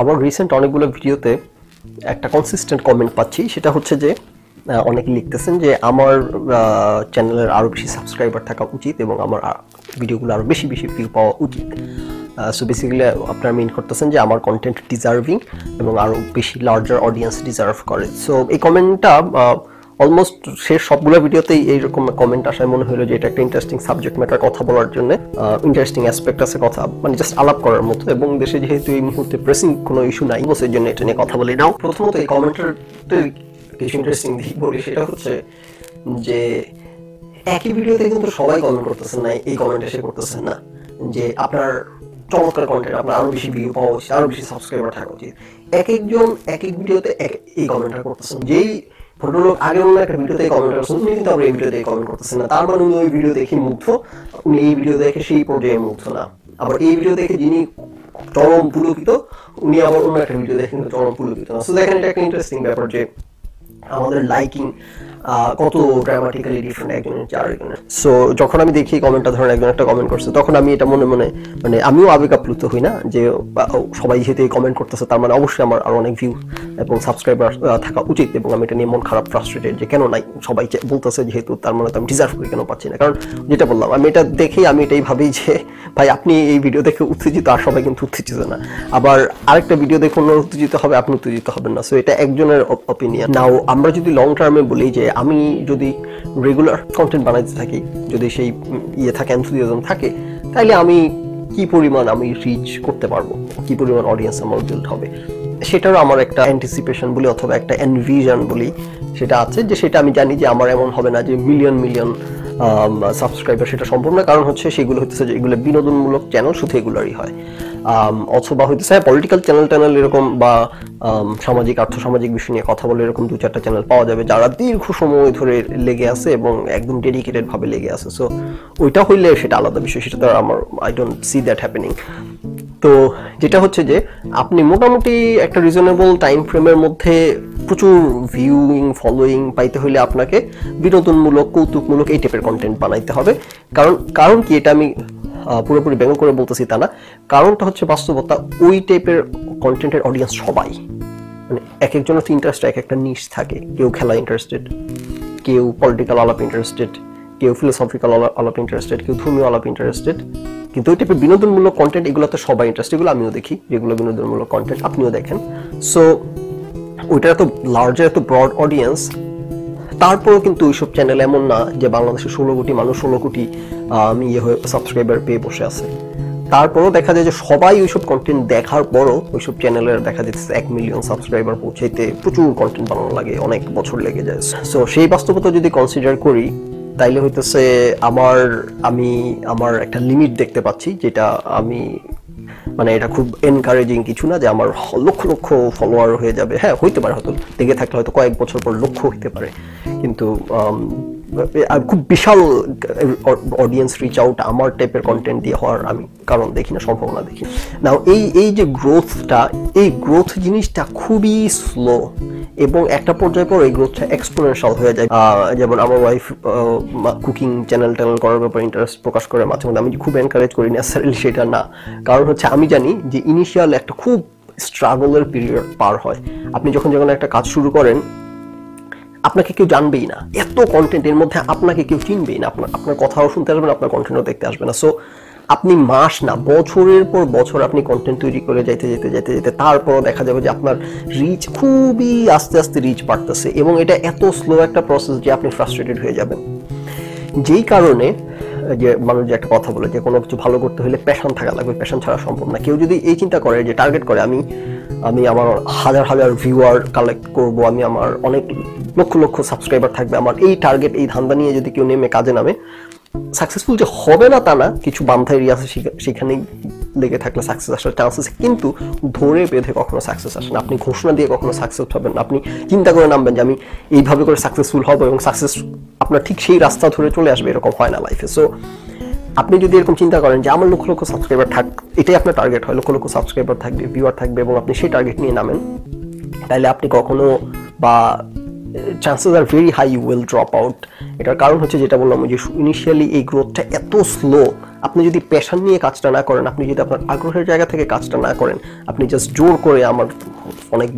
আমার রিসেন্ট অনেকগুলো ভিডিওতে একটা কনসিস্টেন্ট কমেন্ট পাচ্ছি। সেটা হচ্ছে যে অনেকে লিখতেছেন যে, আমার চ্যানেলের আরও বেশি সাবস্ক্রাইবার থাকা উচিত এবং আমার ভিডিওগুলো আরও বেশি বেশি ভিউ পাওয়া উচিত। সো বেসিক্যালি আপনারা মিন করতেছেন যে, আমার কন্টেন্ট ডিজার্ভিং এবং আরও বেশি লার্জার অডিয়েন্স ডিজার্ভ করে। সো এই কমেন্টটা অলমোস্ট শেষ সবগুলো ভিডিওতেই এইরকম কমেন্ট আসায় মনে হলো যে এটা একটা ইন্টারেস্টিং সাবজেক্ট ম্যাটার কথা বলার জন্য ইন্টারেস্টিং অ্যাসপেক্ট আছে কথা মানে জাস্ট আলাপ করার মতো। এবং দেশে যেহেতু এই মুহূর্তে প্রেসিং কোনো ইস্যু নাই বসে জন্য এটা নিয়ে কথা বলি নাও। প্রথমত এই কমেন্টের কিছু ইন্টারেস্টিং দিক বলি, সেটা হচ্ছে যে একই ভিডিওতে কিন্তু সবাই কমেন্ট করতেছেন না, এই কমেন্ট এসে করতেছেন না, যে আপনার চমৎকার কন্টেন্ট আপনার আরও বেশি ভিউ পাওয়া উচিত, আরও বেশি সাবস্ক্রাইবার থাকা উচিত। এক একজন এক এক ভিডিওতে এক- এই কমেন্টটা করতেছেন যেই ভদ্রলোক আগে অন্য একটা ভিডিওতে কমেন্ট করছেন উনি কিন্তু আমরা এই ভিডিওতে কমেন্ট করতেছেন না। তার মানে উনি ওই ভিডিও দেখে মুগ্ধ, উনি এই ভিডিও দেখে সেই পর্যায়ে মুগ্ধ না। আবার এই ভিডিও দেখে যিনি চরম পুলকিত, উনি আবার অন্য একটা ভিডিও দেখে কিন্তু চরম পুলকিত না। সো দেখেন, এটা একটা ইন্টারেস্টিং ব্যাপার যে আমাদের লাইকিং কত ড্রামাটিক্যালি ডিফারেন্ট একজনের চেয়ে আরেকজনের সো যখন আমি দেখি কমেন্টটা ধরেন একজন একটা কমেন্ট করছে, তখন আমি এটা মনে মনে মানে আমিও আবেগ আপ্লুত হই না যে সবাই যেহেতু এই কমেন্ট করতেছে, তার মানে অবশ্যই আমার আরও অনেক ভিউ এবং সাবস্ক্রাইবার থাকা উচিত এবং আমি এটা নিয়ে মন খারাপ ফ্রাস্ট্রেটেড যে কেন নাই? সবাই বলতেছে যেহেতু, তার মানে তো আমি ডিজার্ভ করি কেন পাচ্ছি না? কারণ যেটা বললাম, আমি এটা দেখেই আমি এটাই ভাবি যে, ভাই, আপনি এই ভিডিও দেখে উত্তেজিত, আর সবাই কিন্তু উত্তেজিত না। আবার আরেকটা ভিডিও দেখে অন্য উত্তেজিত হবে, আপনি উত্তেজিত হবেন না। সো এটা একজনের অপিনিয়ন নাও আমরা যদি লং টার্মে বলি যে আমি যদি রেগুলার কন্টেন্ট বানাইতে থাকি, যদি সেই ইয়ে থাকে এনথুজিয়াজম থাকে তাহলে আমি কি পরিমাণ আমি রিচ করতে পারব? কি পরিমাণ অডিয়েন্স আমার বিল্ড হবে? সেটারও আমার একটা অ্যান্টিসিপেশন বলি অথবা একটা এনভিশন বলি সেটা আছে যে সেটা আমি জানি যে আমার এমন হবে না যে মিলিয়ন মিলিয়ন সাবস্ক্রাইবার সেটা সম্ভব না কারণ হচ্ছে সেগুলো হচ্ছে যে এগুলো বিনোদনমূলক চ্যানেল শুধু এগুলোরই হয়। অথবা হইতেছে হ্যাঁ পলিটিক্যাল চ্যানেল ট্যানেল এরকম বা সামাজিক, আর্থসামাজিক বিষয় নিয়ে কথা বলে এরকম দু চারটা চ্যানেল পাওয়া যাবে, যারা দীর্ঘ সময় ধরে লেগে আছে এবং একদম ডেডিকেটেড ভাবে লেগে আছে। সো ওইটা হইলে সেটা আলাদা বিষয়, সেটা তো আমার I don't see that happening তো, যেটা হচ্ছে যে, আপনি মোটামুটি একটা রিজনেবল টাইম ফ্রেমের মধ্যে প্রচুর ভিউইং ফলোয়িং পাইতে হলে আপনাকে বিনোদনমূলক, কৌতুকমূলক এই টাইপের কন্টেন্ট বানাইতে হবে। কারণ কারণ কি, এটা আমি পুরোপুরি ব্যঙ্গ করে বলতেছি তা না। কারণটা হচ্ছে বাস্তবতা, ওই টাইপের কন্টেন্টের অডিয়েন্স সবাই। মানে এক একজনের তো ইন্টারেস্ট এক একটা নিশ থাকে। কেউ খেলা ইন্টারেস্টেড কেউ পলিটিক্যাল আলাপ ইন্টারেস্টেড কেউ ফিলোসফিক্যাল আলাপ ইন্টারেস্টেড কেউ ধর্মীয় আলাপ ইন্টারেস্টেড কিন্তু ওই টাইপের বিনোদনমূলক কন্টেন্ট এগুলোতে সবাই ইন্টারেস্ট এগুলো আমিও দেখি। যেগুলো বিনোদনমূলক কন্টেন্ট আপনিও দেখেন। সো ওইটার এত লার্জার এত ব্রড অডিয়েন্স তারপরেও কিন্তু ওইসব চ্যানেল এমন না যে বাংলাদেশে ষোলো কোটি মানুষ, ষোলো কোটি আম, ইয়ে হয়ে সাবস্ক্রাইবার পেয়ে বসে আছে। তারপরও দেখা যায় যে সবাই ওইসব কন্টেন্ট দেখার পরও ওইসব চ্যানেলের দেখা যাচ্ছে এক মিলিয়ন সাবস্ক্রাইবার পৌঁছাইতে প্রচুর কন্টেন্ট বানানো লাগে অনেক বছর লেগে যায়। সো সেই বাস্তবতা যদি কনসিডার করি তাইলে হইতেছে আমার আমি আমার একটা লিমিট দেখতে পাচ্ছি যেটা আমি মানে এটা খুব এনকারেজিং কিছু না যে আমার লক্ষ লক্ষ ফলোয়ার হয়ে যাবে। হ্যাঁ হইতে পারে হয়তো দেখে থাকলে হয়তো কয়েক বছর পর লক্ষ হইতে পারে। কিন্তু খুব বিশাল অডিয়েন্স রিচ আউট আমার টাইপের কন্টেন্ট দিয়ে হওয়ার আমি কারণ দেখি না, সম্ভাবনা দেখি না। এই এই যে গ্রোথটা এই গ্রোথ জিনিসটা খুবই স্লো এবং একটা পর্যায়ে পর এই গ্রোথটা এক্সপোনেনশিয়াল হয়ে যায়। যেমন আমার ওয়াইফ কুকিং চ্যানেল ট্যানেল করার ব্যাপারে ইন্টারেস্ট প্রকাশ করে মাঝে মধ্যে। আমি খুব এনকারেজ করি নেসারিলি সেটা না। কারণ হচ্ছে আমি জানি যে ইনিশিয়াল একটা খুব স্ট্রাগলের পিরিয়ড পার হয়। আপনি যখন যখন একটা কাজ শুরু করেন আপনাকে কেউ জানবেই না। এত কন্টেন্ট এর মধ্যে আপনাকে কেউ চিনবেই না। আপনার আপনার কথাও শুনতে আসবে না, আপনার কন্টেন্টও দেখতে আসবে না। সো আপনি মাস না, বছরের পর বছর আপনি কন্টেন্ট তৈরি করে যাইতে যেতে যেতে যেতে তারপরও দেখা যাবে যে আপনার রিচ খুবই আস্তে আস্তে রিচ বাড়তেছে এবং এটা এত স্লো একটা প্রসেস যে আপনি ফ্রাস্ট্রেটেড হয়ে যাবেন। যেই কারণে যে মানুষ যে একটা কথা বলে যে কোনো কিছু ভালো করতে হলে প্যাশন থাকা লাগবে। প্যাশন ছাড়া সম্ভব না। কেউ যদি এই চিন্তা করে যে টার্গেট করে আমি আমি আমার হাজার হাজার ভিউয়ার কালেক্ট করব, আমি আমার অনেক লক্ষ লক্ষ সাবস্ক্রাইবার থাকবে। আমার এই টার্গেট এই ধান্দা নিয়ে যদি কেউ নেমে কাজে নামে সাকসেসফুল যে হবে না তা না, কিছু বান্ধা এরিয়া আছে সেখা- সেখানেই লেগে থাকলে সাকসেস আসার চান্স আছে। কিন্তু ধরে বেঁধে কখনো সাকসেস আসে না। আপনি ঘোষণা দিয়ে কখনো সাকসেস হবেন না। আপনি চিন্তা করে নামবেন যে আমি এইভাবে করে সাকসেসফুল হব এবং সাকসেস আপনার ঠিক সেই রাস্তা ধরে চলে আসবে, এরকম হয় না লাইফে সো আপনি যদি এরকম চিন্তা করেন যে আমার লক্ষ লক্ষ সাবস্ক্রাইবার থাক, এটাই আপনার টার্গেট হয়, লক্ষ লক্ষ সাবস্ক্রাইবার থাকবে ভিউয়ার থাকবে এবং আপনি সেই টার্গেট নিয়ে নামেন, তাহলে আপনি কখনো বা chances are very high you will drop out এটার কারণ হচ্ছে যেটা বললাম যে ইনিশিয়ালি এই গ্রোথটা এত স্লো আপনি যদি প্যাশন নিয়ে কাজটা না করেন, আপনি যদি আপনার আগ্রহের জায়গা থেকে কাজটা না করেন, আপনি জাস্ট জোর করে আমার অনেক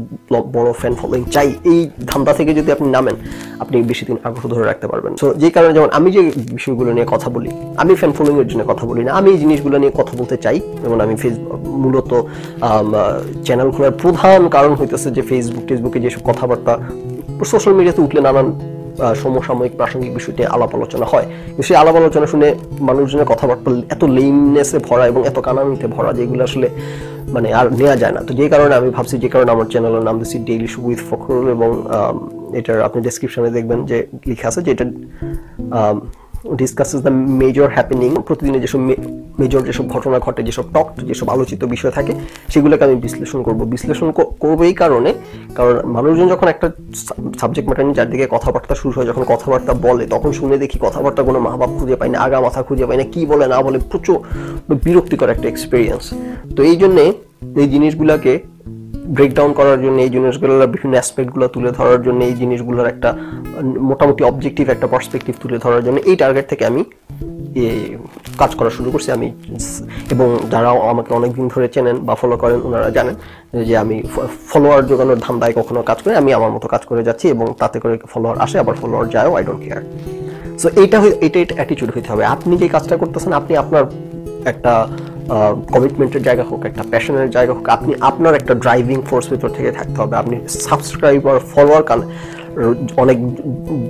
বড় ফ্যান ফলোয়িং চাই, এই ধান্দা থেকে যদি আপনি নামেন, আপনি বেশি দিন আগ্রহ ধরে রাখতে পারবেন। সো যে কারণে যেমন আমি যে বিষয়গুলো নিয়ে কথা বলি, আমি ফ্যান ফলোয়িং এর জন্য কথা বলি না, আমি এই জিনিসগুলো নিয়ে কথা বলতে চাই। যেমন আমি ফেসবুক মূলত চ্যানেল খোলার প্রধান কারণ হইতেছে যে ফেসবুক টেসবুকে যেসব কথাবার্তা সোশ্যাল মিডিয়াতে উঠলে নানান সমসাময়িক প্রাসঙ্গিক বিষয়টি আলাপ আলোচনা হয়। সেই আলাপ আলোচনা শুনে মানুষজনের কথাবার্তা এত লেমনেসে ভরা এবং এত কানামিতে ভরা যেগুলো আসলে মানে আর নেওয়া যায় না। তো যে কারণে আমি ভাবছি, যে কারণে আমার চ্যানেলের নাম দিচ্ছি ডেইলি শু উইথ ফখরুল এবং এটার আপনি ডেসক্রিপশনে দেখবেন যে লেখা আছে যে এটা ডিসকাসেস দ্য মেজর হ্যাপেনিং প্রতিদিনে যেসব মেজর যেসব ঘটনা ঘটে, যেসব টক যেসব আলোচিত বিষয় থাকে, সেগুলোকে আমি বিশ্লেষণ করব। বিশ্লেষণ করব এই কারণে, কারণ মানুষজন যখন একটা সাবজেক্ট ম্যাটার নিয়ে চারদিকে কথাবার্তা শুরু হয়, যখন কথাবার্তা বলে, তখন শুনে দেখি কথাবার্তা কোনো মা বাপ খুঁজে পাই না আগা মাথা খুঁজে পাই না, কী বলে, না বলে প্রচুর বিরক্তিকর একটা এক্সপিরিয়েন্স তো এই জন্যে এই জিনিসগুলোকে ব্রেকডাউন করার জন্য এই জিনিসগুলোর বিভিন্ন অ্যাসপেক্টগুলো তুলে ধরার জন্য, এই জিনিসগুলোর একটা, মোটামুটি অবজেক্টিভ একটা পার্সপেক্টিভ তুলে ধরার জন্য এই টার্গেট থেকে আমি কাজ করা শুরু করছি। আমি এবং যারা আমাকে অনেকদিন ধরে চেনেন বা ফলো করেন, ওনারা জানেন যে আমি ফলোয়ার জোগানোর ধান্দায় কখনো কাজ করে, আমি আমার মতো কাজ করে যাচ্ছি এবং তাতে করে ফলোয়ার আসে, আবার ফলোয়ার যায়ও আই ডোন্ট কেয়ার সো এইটা এটা অ্যাটিটিউড হইতে হবে। আপনি যে কাজটা করতেছেন, আপনি আপনার একটা কমিটমেন্টের জায়গা হোক, একটা প্যাশনের জায়গা হোক, আপনি আপনার একটা ড্রাইভিং ফোর্স ভিতর থেকে থাকতে হবে। আপনি সাবস্ক্রাইবার ফলোয়ার কান অনেক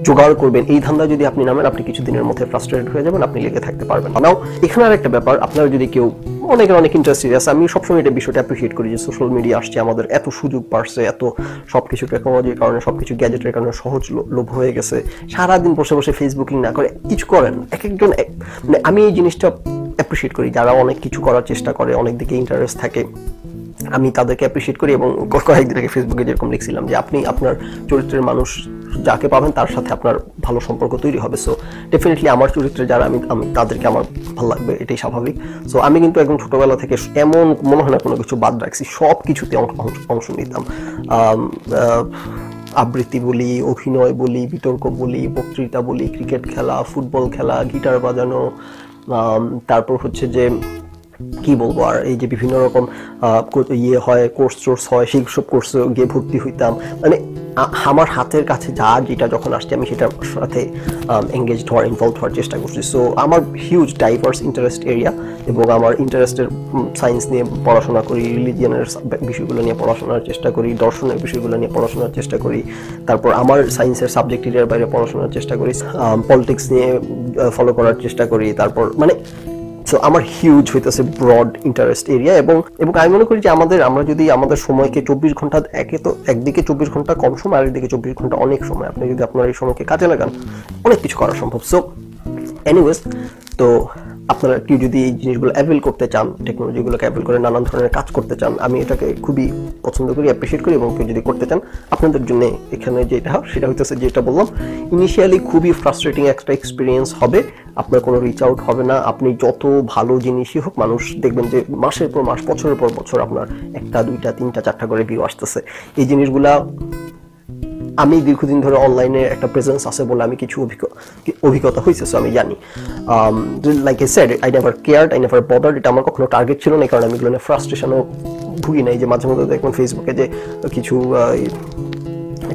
জোগাড় করবেন। এই ধান্দা যদি আপনি নামেন, আপনি কিছুদিনের মধ্যে ফ্রাস্ট্রেটেড হয়ে যাবেন, আপনি লেগে থাকতে পারবেন নাও এখানে আর একটা ব্যাপার, আপনার যদি কেউ অনেকের অনেক ইন্টারেস্টেড আছে, আমি সবসময় এটা বিষয়টা অ্যাপ্রিসিয়েট করি যে সোশ্যাল মিডিয়া আসছে, আমাদের এত সুযোগ বাড়ছে, এত সবকিছু টেকনোলজির কারণে সব কিছু গ্যাজেটের কারণে সহজ লোভ হয়ে গেছে। সারাদিন বসে বসে ফেসবুকিং না করে, কিছু করেন এক একজন এক- মানে আমি এই জিনিসটা অ্যাপ্রিসিয়েট করি। যারা অনেক কিছু করার চেষ্টা করে, অনেক দিকে ইন্টারেস্ট থাকে, আমি তাদেরকে অ্যাপ্রিসিয়েট করি এবং কয়েকদিন আগে ফেসবুকে যেরকম লিখছিলাম যে, আপনি আপনার চরিত্রের মানুষ যাকে পাবেন, তার সাথে আপনার ভালো সম্পর্ক তৈরি হবে। সো ডেফিনেটলি আমার চরিত্রে যারা, আমি আমি, তাদেরকে আমার ভালো লাগবে, এটাই স্বাভাবিক। সো আমি কিন্তু একদম ছোটোবেলা থেকে এমন মনে হয় না কোনো কিছু বাদ রাখছি, সব কিছুতে অংশ- নিতাম। আবৃত্তি বলি, অভিনয় বলি, বিতর্ক বলি, বক্তৃতা বলি, ক্রিকেট খেলা, ফুটবল খেলা, গিটার বাজানো তারপর হচ্ছে যে কি বলব আর এই যে বিভিন্ন রকম ইয়ে হয় কোর্স টোর্স হয়, সেই সব কোর্সে গিয়ে ভর্তি হইতাম। মানে আমার হাতের কাছে যা যেটা যখন আসছে, আমি সেটার সাথে এঙ্গেজ হওয়ার ইনভলভ হওয়ার চেষ্টা করছি। সো আমার হিউজ ডাইভার্স ইন্টারেস্ট এরিয়া এবং আমার ইন্টারেস্টের সায়েন্স নিয়ে পড়াশোনা করি রিলিজিয়ানের বিষয়গুলো নিয়ে পড়াশোনার চেষ্টা করি, দর্শনের বিষয়গুলো নিয়ে পড়াশোনার চেষ্টা করি, তারপর আমার সায়েন্সের সাবজেক্ট এরিয়ার বাইরে পড়াশোনার চেষ্টা করি পলিটিক্স নিয়ে ফলো করার চেষ্টা করি, তারপর মানে সো আমার হিউজ হইতেছে ব্রড ইন্টারেস্ট এরিয়া এবং এবং আমি মনে করি যে আমাদের, আমরা যদি আমাদের সময়কে চব্বিশ ঘণ্টা একে তো একদিকে চব্বিশ ঘণ্টা কম সময়, আর একদিকে চব্বিশ ঘণ্টা অনেক সময়। আপনি যদি আপনার এই সময়কে কাজে লাগান, অনেক কিছু করা সম্ভব। সো এনিওয়েজ তো আপনারা কেউ যদি এই জিনিসগুলো অ্যাভেল করতে চান টেকনোলজিগুলোকে অ্যাভেল করে নানান ধরনের কাজ করতে চান, আমি এটাকে খুবই পছন্দ করি অ্যাপ্রিসিয়েট করি এবং কেউ যদি করতে চান, আপনাদের জন্য এখানে যেটা, সেটা হইতেছে যেটা বললাম ইনিশিয়ালি খুবই ফ্রাস্ট্রেটিং একটা এক্সপিরিয়েন্স হবে, আপনার কোনো রিচ আউট হবে না, আপনি যত ভালো জিনিসই হোক, মানুষ দেখবেন যে মাসের পর মাস, বছরের পর বছর আপনার একটা, দুইটা, তিনটা, চারটা করে ভিউ আসতেছে। এই জিনিসগুলা আমি দীর্ঘদিন ধরে অনলাইনে একটা প্রেজেন্স আছে বলে আমি কিছু অভিজ্ঞ- অভিজ্ঞতা হয়েছে সো আমি জানি। Like I said I never care I never bothered এটা আমার কখনো টার্গেট ছিল না কারণ আমি এগুলো ফ্রাস্ট্রেশনও ভুগি নাই যে মাঝে মধ্যে দেখবেন ফেসবুকে যে কিছু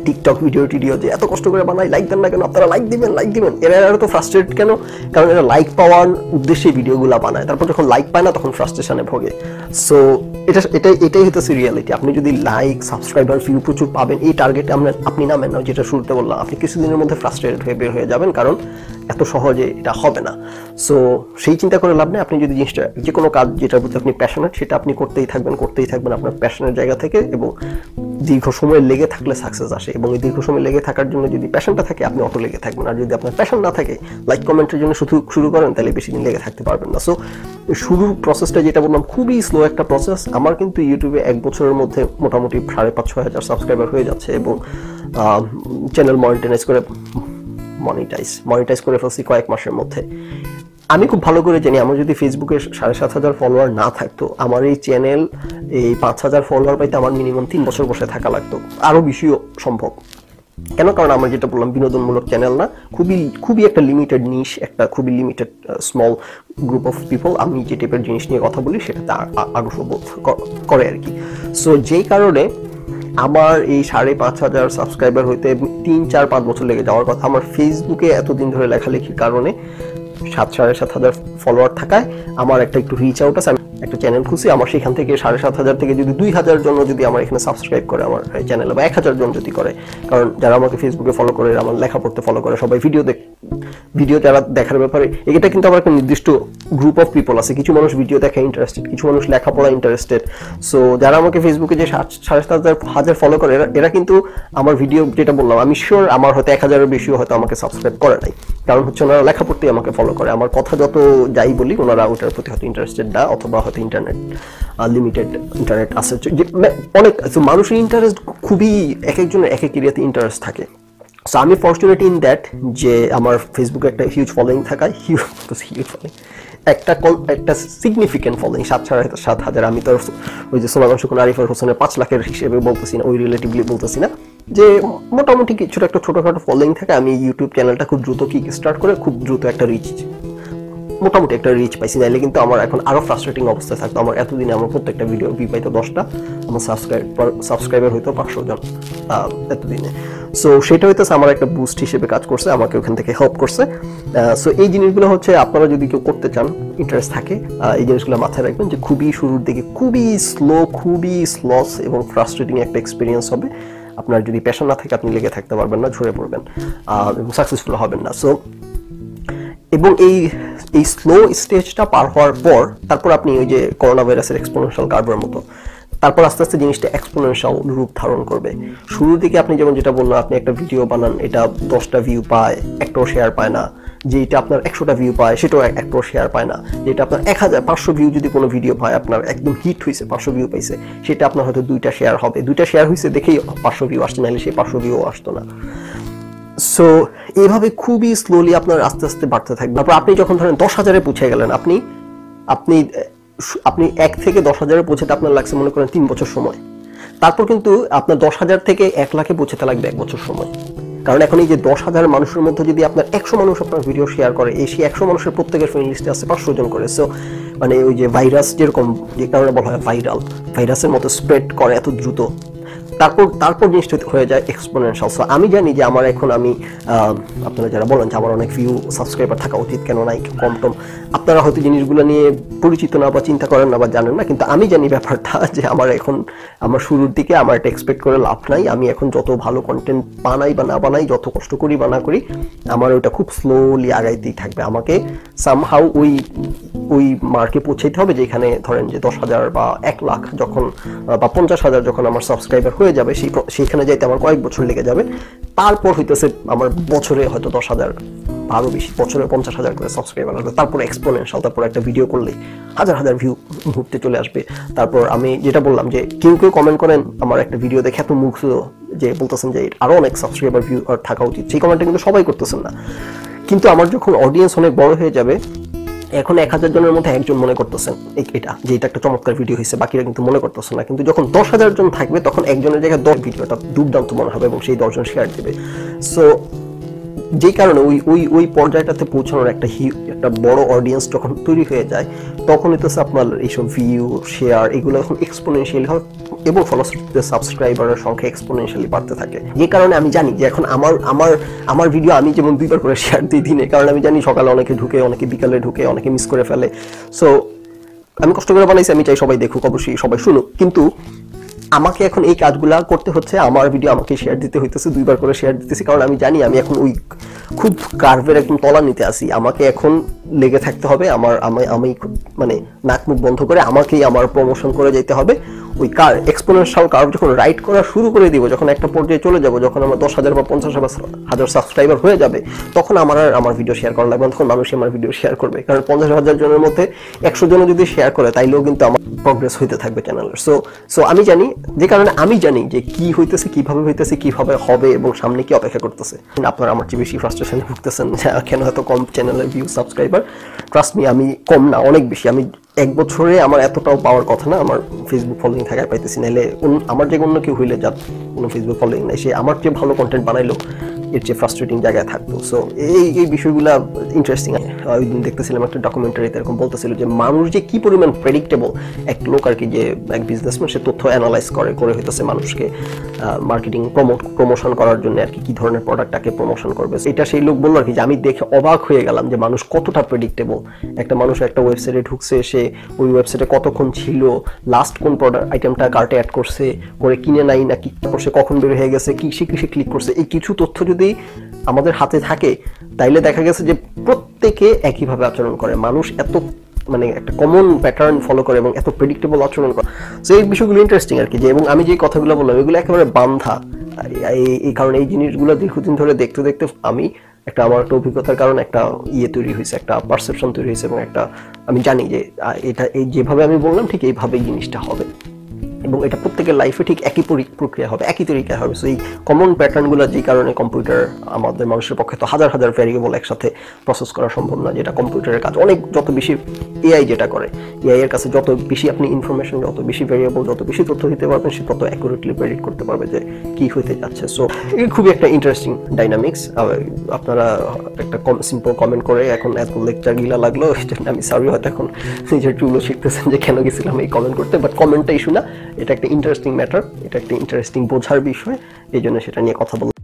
টিকটক ভিডিও টিডিও যে এত কষ্ট করে বানাই লাইক দেন না কেন? আপনারা লাইক দিবেন লাইক দিবেন। এরা এরা তো ফ্রাস্ট্রেট কেন? কারণ এরা লাইক পাওয়ার উদ্দেশ্যে ভিডিওগুলো বানায়। তারপর যখন লাইক পায় না, তখন ফ্রাস্ট্রেশনে ভোগে। সো এটা, এটাই এটাই হইতেছে রিয়ালিটি আপনি যদি লাইক সাবস্ক্রাইবার ভিউ প্রচুর পাবেন, এই টার্গেটে আপনার, আপনি নামেন না, যেটা শুরুতে বললাম। আপনি কিছুদিনের মধ্যে ফ্রাস্ট্রেটেড হয়ে বের হয়ে যাবেন, কারণ এত সহজে এটা হবে না। সো সেই চিন্তা করে লাভ নেই। আপনি যদি জিনিসটা, যে কোনো কাজ যেটার প্রতি আপনি প্যাশনেট সেটা আপনি করতেই থাকবেন করতেই থাকবেন আপনার প্যাশনের জায়গা থেকে এবং দীর্ঘ সময় লেগে থাকলে সাকসেস আসে এবং এই দীর্ঘ সময় লেগে থাকার জন্য যদি প্যাশনটা থাকে, আপনি অটো লেগে থাকবেন। আর যদি আপনার প্যাশন না থাকে লাইক কমেন্টের জন্য শুধু, শুরু করেন, তাহলে বেশি দিন লেগে থাকতে পারবেন না। সো শুরুর প্রসেসটা যেটা বললাম, খুবই স্লো একটা প্রসেস আমার কিন্তু ইউটিউবে এক বছরের মধ্যে মোটামুটি সাড়ে পাঁচ, ছয় হাজার সাবস্ক্রাইবার হয়ে যাচ্ছে এবং চ্যানেল মনিটাইজ করে মনিটাইজ মনিটাইজ করে ফেলছি কয়েক মাসের মধ্যে। আমি খুব ভালো করে জানি, আমার যদি ফেসবুকে সাড়ে সাত হাজার ফলোয়ার না থাকতো, আমার এই চ্যানেল এই পাঁচ হাজার ফলোয়ার পাইতে আমার মিনিমাম তিন বছর বসে থাকা লাগতো আরও বেশিও সম্ভব। কেন? কারণ আমরা যেটা বললাম, বিনোদনমূলক চ্যানেল না, খুবই খুবই একটা লিমিটেড নিশ একটা খুবই limited small group of people আমি যে টাইপের জিনিস নিয়ে কথা বলি, সেটাতে আগ্রহ বোধ করে আর কি। সো যেই কারণে আমার এই সাড়ে পাঁচ হাজার সাবস্ক্রাইবার হইতে তিন, চার, পাঁচ বছর লেগে যাওয়ার কথা, আমার ফেসবুকে এতদিন ধরে লেখালেখির কারণে সাত সাড়ে সাত হাজার ফলোয়ার থাকায় আমার একটা একটু রিচ আউট আছে একটা চ্যানেল খুশি আমার সেখান থেকে সাড়ে সাত হাজার থেকে যদি দুই হাজার জন যদি আমার এখানে সাবস্ক্রাইব করে আমার চ্যানেলে বা এক হাজার জন যদি করে, কারণ যারা আমাকে ফেসবুকে ফলো করে, আমার লেখা পড়তে ফলো করে, সবাই ভিডিও দেখ ভিডিও যারা দেখার ব্যাপারে, এটা কিন্তু আমার একটা নির্দিষ্ট গ্রুপ অফ পিপল আছে। কিছু মানুষ ভিডিও দেখা ইন্টারেস্টেড কিছু মানুষ লেখাপড়া ইন্টারেস্টেড সো যারা আমাকে ফেসবুকে যে সাড়ে সাত হাজার হাজার ফলো করে, এরা কিন্তু আমার ভিডিও যেটা বললাম, আমি শিওর আমার হয়তো এক হাজারের বেশিও হয়তো আমাকে সাবস্ক্রাইব করে নাই। কারণ হচ্ছে ওনারা লেখা পড়তেই আমাকে ফলো করে। আমার কথা যত যাই বলি, ওনারা ওটার প্রতি হয়তো ইন্টারেস্টেড না, অথবা হয়তো ইন্টারনেট লিমিটেড ইন্টারনেট আছে। যে অনেক মানুষের ইন্টারেস্ট খুবই এক একজনের এক এক এরিয়াতে ইন্টারেস্ট থাকে। সো আমি ফর্চুনেট ইন দ্যাট যে আমার ফেসবুকে একটা হিউজ ফলোয়িং থাকায় হিউজ হিউজ ফলোয়িং একটা একটা সিগনিফিকেন্ট ফলোয়িং সাত সাড়ে সাত হাজার। আমি তো ওই যে সোলামান শুকুন আরিফার হোসেনের পাঁচ লাখের হিসেবে বলতেছি না, ওই রিলেটিভলি বলতেছি না, যে মোটামুটি কিছুটা একটা ছোটোখাটো ফলোয়িং থাকে। আমি ইউটিউব চ্যানেলটা খুব দ্রুত কিক স্টার্ট করে খুব দ্রুত একটা রিচ মোটামুটি একটা রিচ পাইছি। নাইলে কিন্তু আমার এখন আরও ফ্রাস্ট্রেটিং অবস্থায় থাকতো। আমার এতদিনে আমার প্রত্যেকটা ভিডিও ভিউ পাইতো দশটা, আমার সাবস্ক্রাইব সাবস্ক্রাইবার হইতো পাঁচশো জন এতদিনে। সো সেটা হইতেছে আমার একটা বুস্ট হিসেবে কাজ করছে, আমাকে ওখান থেকে হেল্প করছে। সো এই জিনিসগুলো হচ্ছে আপনারা যদি কেউ করতে চান ইন্টারেস্ট থাকে এই জিনিসগুলো মাথায় রাখবেন যে খুবই শুরুর দিকে খুবই স্লো খুবই স্লস এবং ফ্রাস্ট্রেটিং একটা এক্সপিরিয়েন্স হবে। আপনার যদি প্যাশন না থাকে, আপনি লেগে থাকতে পারবেন না, ঝরে পড়বেন এবং সাকসেসফুল হবেন না। সো এবং এই এই স্লো স্টেজটা পার হওয়ার পর, তারপর আপনি ওই যে করোনা ভাইরাসের এক্সপোনেনশিয়াল কার্ভের মতো তারপর আস্তে আস্তে জিনিসটা এক্সপোনেনশিয়াল রূপ ধারণ করবে। শুরুর দিকে আপনি যেমন যেটা বললেন আপনি একটা ভিডিও বানান, এটা দশটা ভিউ পায়, একটাও শেয়ার পায় না। যেটা আপনার একশোটা ভিউ পায়, সেটাও এক- একটাও শেয়ার পায় না। যেটা আপনার এক হাজার পাঁচশো ভিউ যদি কোনো ভিডিও পায়, আপনার একদম হিট হয়েছে পাঁচশো ভিউ পাইছে, সেটা আপনার হয়তো দুইটা শেয়ার হবে। দুইটা শেয়ার হয়েছে দেখেই পাঁচশো ভিউ আসছে, নাহলে সেই পাঁচশো ভিউ আসতো না। সো এইভাবে খুবই স্লোলি আপনার আস্তে আস্তে বাড়তে থাকবে। তারপর আপনি যখন ধরেন দশ হাজারে পৌঁছে গেলেন, আপনি আপনি আপনি এক থেকে দশ হাজারে পৌঁছাতে আপনার লাগছে, মনে করেন, তিন বছর সময়। তারপর কিন্তু আপনার দশ হাজার থেকে এক লাখে পৌঁছাতে লাগবে এক বছর সময়। কারণ এখন এই যে দশ হাজার মানুষের মধ্যে যদি আপনার একশো মানুষ আপনার ভিডিও শেয়ার করে, এই সেই একশো মানুষের প্রত্যেকের ফ্রেন্ড লিস্টে আছে পাঁচশো জন করে। সো মানে ওই যে ভাইরাস যেরকম, যে কারণে বলা হয় ভাইরাল ভাইরাসের মতো স্প্রেড করে এত দ্রুত। তারপর তারপর জিনিসটা হয়ে যায় এক্সপোনেনশিয়াল সো আমি জানি যে আমার এখন আমি আপনারা যারা বলেন যে আমার অনেক ভিউ সাবস্ক্রাইবার থাকা উচিত কেন নাই কম টম আপনারা হয়তো জিনিসগুলো নিয়ে পরিচিত না বা চিন্তা করেন না বা জানেন না, কিন্তু আমি জানি ব্যাপারটা যে আমার এখন আমার শুরুর দিকে আমার এটা এক্সপেক্ট করে লাভ নাই। আমি এখন যত ভালো কন্টেন্ট বানাই বা না বানাই, যত কষ্ট করি বা না করি, আমার ওটা খুব স্লোলি আগাইতেই থাকবে। আমাকে সামহাউ ওই ওই মার্কে পৌঁছাইতে হবে যেখানে ধরেন যে দশ হাজার বা এক লাখ যখন বা পঞ্চাশ হাজার যখন আমার সাবস্ক্রাইবার হয়ে যাবে, সেই সেইখানে যাইতে আমার কয়েক বছর লেগে যাবে। তারপর হইতেছে আমার বছরে হয়তো দশ হাজার বা আরও বেশি, বছরে পঞ্চাশ হাজার করে সাবস্ক্রাইবার আসবে। তারপর এক্সপোনেনশিয়াল তারপর একটা ভিডিও করলে হাজার হাজার ভিউ ঘুরতে চলে আসবে। তারপর আমি যেটা বললাম যে কেউ কেউ কমেন্ট করেন, আমার একটা ভিডিও দেখে এত মুগ্ধ যে বলতেছেন যে আরও অনেক সাবস্ক্রাইবার ভিউ থাকা উচিত। সেই কমেন্টটা কিন্তু সবাই করতেছেন না। কিন্তু আমার যখন অডিয়েন্স অনেক বড় হয়ে যাবে, এখন এক হাজার জনের মধ্যে একজন মনে করতেছেন এটা, যে এটা একটা চমৎকার ভিডিও হয়েছে, বাকিরা কিন্তু মনে করতেছে না। কিন্তু যখন দশ হাজার জন থাকবে, তখন একজনের জায়গায় দশ ভিডিওটা দুর্দান্ত মনে হবে এবং সেই দশজন শেয়ার দেবে। সো যেই কারণে ওই ওই ওই পর্যায়টাতে পৌঁছানোর একটা হি, একটা বড় অডিয়েন্স যখন তৈরি হয়ে যায় তখন হইতেছে আপনার এইসব ভিউ শেয়ার এগুলো এখন এক্সপোনেনশিয়ালি হয় এবং ফলোয়ার সাবস্ক্রাইবারের সংখ্যা এক্সপোনেনশিয়ালি বাড়তে থাকে। যে কারণে আমি জানি যে এখন আমার আমার আমার ভিডিও আমি যেমন দুইবার করে শেয়ার দিই দিনে কারণ আমি জানি সকালে অনেকে ঢুকে, অনেকে বিকালে ঢুকে, অনেকে মিস করে ফেলে। সো আমি কষ্ট করে বানাইছি, আমি চাই সবাই দেখুক, অবশ্যই সবাই শুনুক। কিন্তু আমাকে এখন এই কাজগুলো করতে হচ্ছে, আমার ভিডিও আমাকে শেয়ার দিতে হইতেছে, দুইবার করে শেয়ার দিতেছি, কারণ আমি জানি আমি এখন ওই খুব কার্ভের একদম তলা নিতে আসি আমাকে এখন লেগে থাকতে হবে, আমার, আমি আমি মানে নাক মুখ বন্ধ করে আমাকেই আমার প্রমোশন করে যেতে হবে। ওই কার এক্সপোনেনশিয়াল কার্ভ যখন রাইট করা শুরু করে দিব, যখন একটা পর্যায়ে চলে যাব, যখন আমার দশ হাজার বা পঞ্চাশ হাজার সাবস্ক্রাইবার হয়ে যাবে, তখন আমার আর আমার ভিডিও শেয়ার করা লাগবে তখন মানুষ আমার ভিডিও শেয়ার করবে। কারণ পঞ্চাশ হাজার জনের মধ্যে একশো জনও যদি শেয়ার করে, তাইলেও কিন্তু আমার প্রগ্রেস হইতে থাকবে চ্যানেলের সো সো আমি জানি, যে কারণে আমি জানি যে কি হইতেছে, কীভাবে হইতেছে, কীভাবে হবে এবং সামনে কি অপেক্ষা করতেছে। আপনারা আমার চেয়ে বেশি ফ্রাস্ট্রেশনে ভুগতেছেন কেন এত কম চ্যানেলের ভিউ সাবস্ক্রাইবার ট্রাস্ট মি আমি কম না, অনেক বেশি। আমি এক বছরে আমার এতটাও পাওয়ার কথা না, আমার ফেসবুক ফলোয়িং থাকায় পাইতেছি। নাহলে আমার যে অন্য কেউ হইলে যা কোনো ফেসবুক ফলোয়িং নাই, সে আমার চেয়ে ভালো কন্টেন্ট বানাইলো, এর চেয়ে ফ্রাস্ট্রেটিং জায়গায় থাকতো। সো এই এই বিষয়গুলো ইন্টারেস্টিং ওই দিন দেখতেছিলাম একটা ডকুমেন্টারিতে এরকম বলতেছিল যে, মানুষ যে কি পরিমাণ প্রেডিক্টেবল এক লোক আর কি যে, এক বিজনেসম্যান সে তথ্য অ্যানালাইজ করে করে হইতেছে মানুষকে মার্কেটিং প্রমোট প্রমোশন করার জন্য আর কি কি ধরনের প্রোডাক্টটাকে প্রমোশন করবে। এটা সেই লোক বলল আর কি যে, আমি দেখে অবাক হয়ে গেলাম যে, মানুষ কতটা প্রেডিক্টেবল একটা মানুষ একটা ওয়েবসাইটে ঢুকছে, সে ওই ওয়েবসাইটে কতক্ষণ ছিল লাস্ট কোন প্রোডাক্ট আইটেমটা কার্টে অ্যাড করছে, করে কিনে নাই নাকি, তারপর সে কখন বের হয়ে গেছে, কি সে কিসে ক্লিক করছে, এই কিছু তথ্য যদি আমাদের হাতে থাকে, তাইলে দেখা গেছে যে প্রত্যেকে একইভাবে আচরণ করে। মানুষ এত মানে একটা কমন প্যাটার্ন ফলো করে এবং এত প্রেডিক্টেবল আচরণ করে। সো এই বিষয়গুলো ইন্টারেস্টিং আর কি, যে এবং আমি যে কথাগুলো বললাম, এগুলো একেবারে বান্ধা। এই কারণে এই জিনিসগুলো দীর্ঘদিন ধরে দেখতে দেখতে আমি একটা আমার একটা অভিজ্ঞতার কারণে একটা ইয়ে তৈরি হয়েছে, একটা পারসেপশন তৈরি হয়েছে এবং একটা, আমি জানি যে এটা এই যেভাবে আমি বললাম ঠিক এইভাবেই জিনিসটা হবে। এবং এটা প্রত্যেকের লাইফে ঠিক একই পরি- প্রক্রিয়া হবে, একই তরিকায় হবে। সো এই কমন প্যাটার্নগুলো যে কারণে কম্পিউটার আমাদের মানুষের পক্ষে তো হাজার হাজার ভ্যারিয়েবল একসাথে প্রসেস করা সম্ভব না, যেটা কম্পিউটারের কাজ। অনেক যত বেশি এআই যেটা করে এআই এর কাছে যত বেশি আপনি ইনফরমেশন যত বেশি ভ্যারিয়েবল যত বেশি তথ্য দিতে পারবেন, সে তত অ্যাকুরেটলি প্রেডিক্ট করতে পারবে যে কি হইতে যাচ্ছে। সো এই খুবই একটা ইন্টারেস্টিং ডাইনামিক্স আপনারা একটা কম সিম্পল কমেন্ট করে এখন এত লেকচার গিলা লাগল, এই জন্য আমি সরি হয়তো এখন নিজের চুলো শিখতেছেন যে কেন গেছিলাম এই কমেন্ট করতে বাট কমেন্টটা ইস্যু না। এটা একটা ইন্টারেস্টিং ম্যাটার এটা একটা ইন্টারেস্টিং বোঝার বিষয়, এই জন্য সেটা নিয়ে কথা বললাম।